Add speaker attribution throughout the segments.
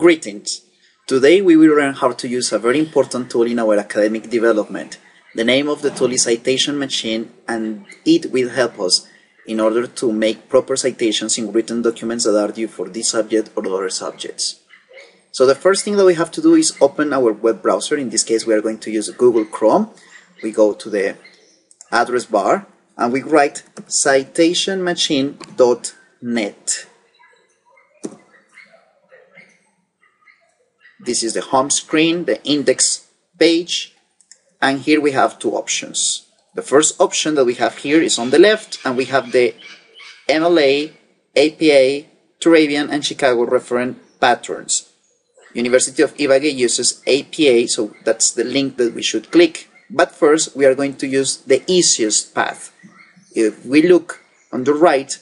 Speaker 1: Greetings! Today we will learn how to use a very important tool in our academic development. The name of the tool is Citation Machine and it will help us in order to make proper citations in written documents that are due for this subject or other subjects. So the first thing that we have to do is open our web browser. In this case we are going to use Google Chrome. We go to the address bar and we write citationmachine.net. This is the home screen, the index page, and here we have two options. The first option that we have here is on the left, and we have the MLA, APA, Turabian, and Chicago referent patterns. University of Ibagué uses APA, so that's the link that we should click. But first, we are going to use the easiest path. If we look on the right,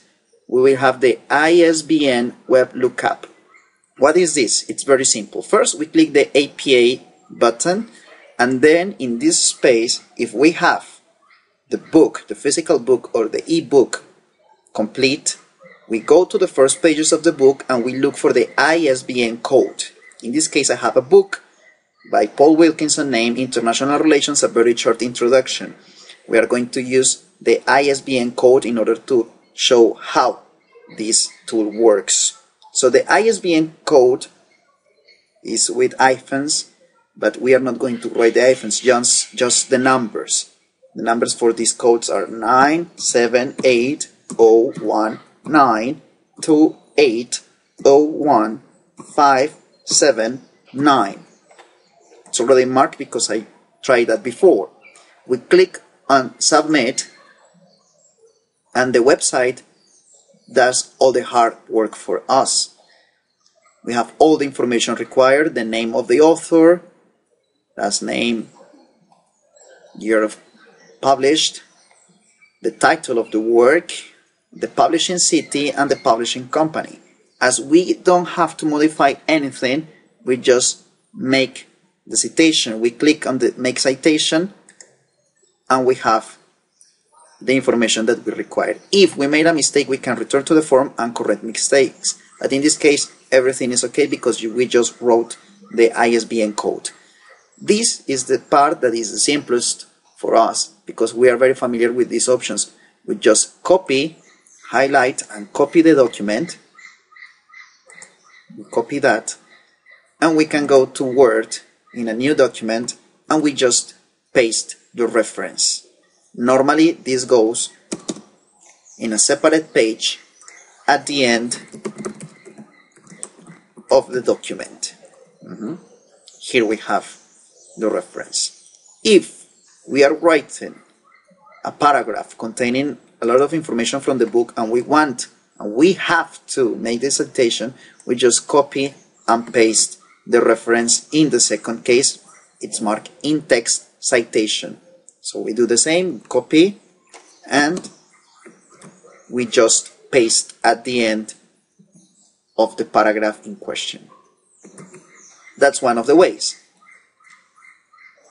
Speaker 1: we will have the ISBN web lookup. What is this? It's very simple. First, we click the APA button, and then in this space, if we have the book, the physical book or the e-book complete, we go to the first pages of the book and we look for the ISBN code. In this case, I have a book by Paul Wilkinson named International Relations, a very short introduction. We are going to use the ISBN code in order to show how this tool works. So the ISBN code is with hyphens, but we are not going to write the hyphens, just, just the numbers. The numbers for these codes are 9780192801579. It's already marked because I tried that before. We click on submit and the website does all the hard work for us. We have all the information required, the name of the author, last name, year of published, the title of the work, the publishing city, and the publishing company. As we don't have to modify anything, we just make the citation. We click on the make citation, and we have the information that we require. If we made a mistake, we can return to the form and correct mistakes. But in this case, everything is okay because we just wrote the ISBN code. This is the part that is the simplest for us because we are very familiar with these options. We just copy, highlight, and copy the document. We copy that, and we can go to Word in a new document and we just paste the reference. Normally this goes in a separate page at the end of the document. Mm -hmm. Here we have the reference. If we are writing a paragraph containing a lot of information from the book and we want and we have to make the citation, we just copy and paste the reference in the second case. It's marked in text citation so we do the same, copy, and we just paste at the end of the paragraph in question. That's one of the ways.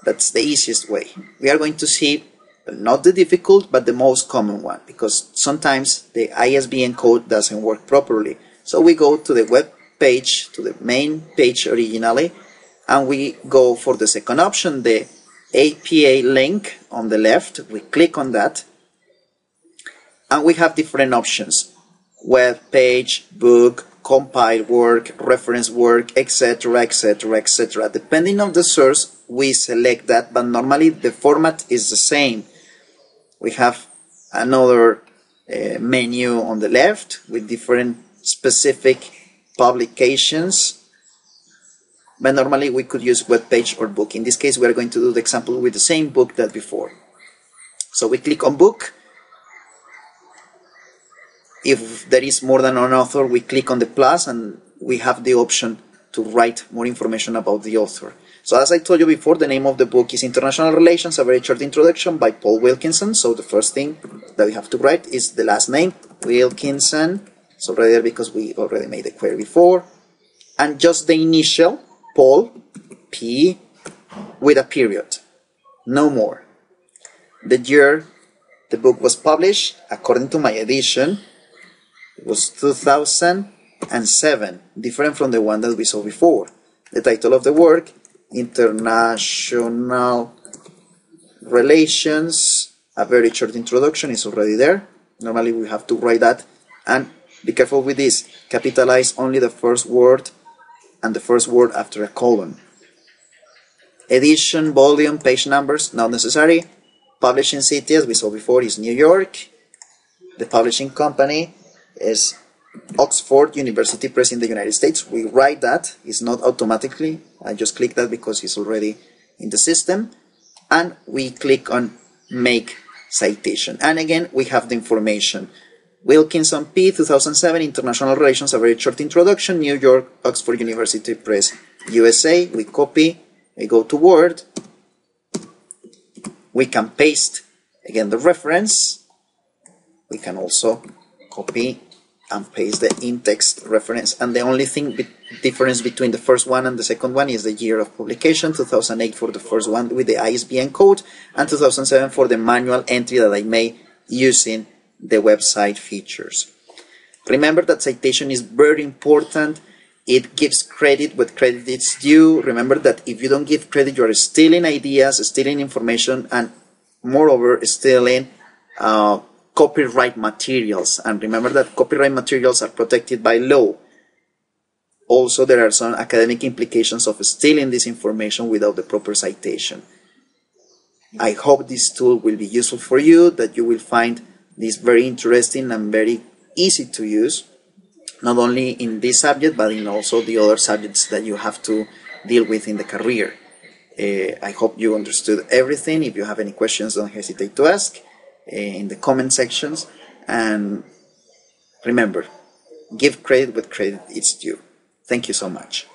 Speaker 1: That's the easiest way. We are going to see not the difficult, but the most common one, because sometimes the ISBN code doesn't work properly. So we go to the web page, to the main page originally, and we go for the second option, the APA link on the left. We click on that and we have different options. Web page, book, compiled work, reference work, etc, etc, etc. Depending on the source, we select that, but normally the format is the same. We have another uh, menu on the left with different specific publications but normally we could use web page or book. In this case, we are going to do the example with the same book that before. So we click on book. If there is more than one author, we click on the plus and we have the option to write more information about the author. So as I told you before, the name of the book is International Relations, a very short introduction by Paul Wilkinson. So the first thing that we have to write is the last name, Wilkinson. So right there because we already made the query before. And just the initial Paul, P, with a period. No more. The year the book was published, according to my edition, was 2007, different from the one that we saw before. The title of the work, International Relations, a very short introduction is already there. Normally we have to write that and be careful with this. Capitalize only the first word and the first word after a colon. Edition, volume, page numbers, not necessary. Publishing city, as we saw before, is New York. The publishing company is Oxford University Press in the United States. We write that, it's not automatically. I just click that because it's already in the system. And we click on Make Citation. And again, we have the information. Wilkinson P. 2007 International Relations, a very short introduction, New York, Oxford University Press, USA. We copy, we go to Word, we can paste again the reference, we can also copy and paste the in-text reference and the only thing be difference between the first one and the second one is the year of publication 2008 for the first one with the ISBN code and 2007 for the manual entry that I made using the website features. Remember that citation is very important. It gives credit where credit is due. Remember that if you don't give credit, you are stealing ideas, stealing information, and moreover, stealing uh, copyright materials. And remember that copyright materials are protected by law. Also, there are some academic implications of stealing this information without the proper citation. I hope this tool will be useful for you, that you will find this very interesting and very easy to use, not only in this subject, but in also the other subjects that you have to deal with in the career. Uh, I hope you understood everything. If you have any questions, don't hesitate to ask uh, in the comment sections. And remember, give credit where credit is due. Thank you so much.